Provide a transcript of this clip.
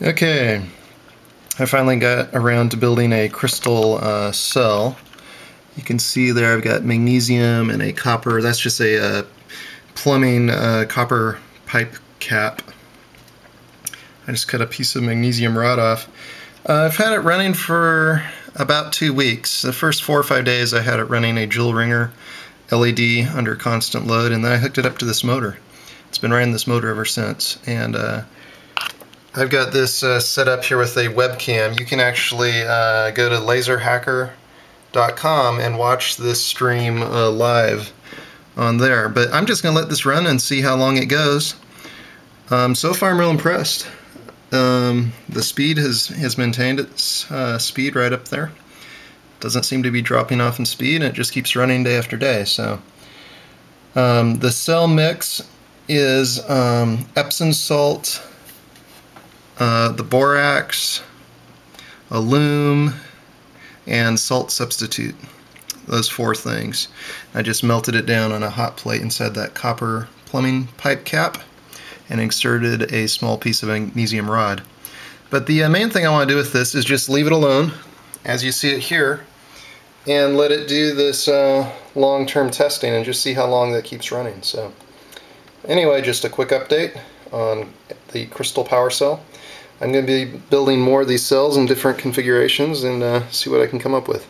Okay, I finally got around to building a crystal uh, cell. You can see there I've got magnesium and a copper, that's just a uh, plumbing uh, copper pipe cap. I just cut a piece of magnesium rod off. Uh, I've had it running for about two weeks. The first four or five days I had it running a Joule Ringer LED under constant load and then I hooked it up to this motor. It's been running this motor ever since and uh, I've got this uh, set up here with a webcam. You can actually uh, go to laserhacker.com and watch this stream uh, live on there. But I'm just going to let this run and see how long it goes. Um, so far I'm real impressed. Um, the speed has, has maintained its uh, speed right up there. Doesn't seem to be dropping off in speed and it just keeps running day after day. So um, The cell mix is um, Epsom salt, uh, the borax, alum, and salt substitute. Those four things. I just melted it down on a hot plate inside that copper plumbing pipe cap and inserted a small piece of magnesium rod. But the uh, main thing I want to do with this is just leave it alone, as you see it here, and let it do this uh, long-term testing and just see how long that keeps running. So, anyway, just a quick update on the crystal power cell. I'm going to be building more of these cells in different configurations and uh, see what I can come up with.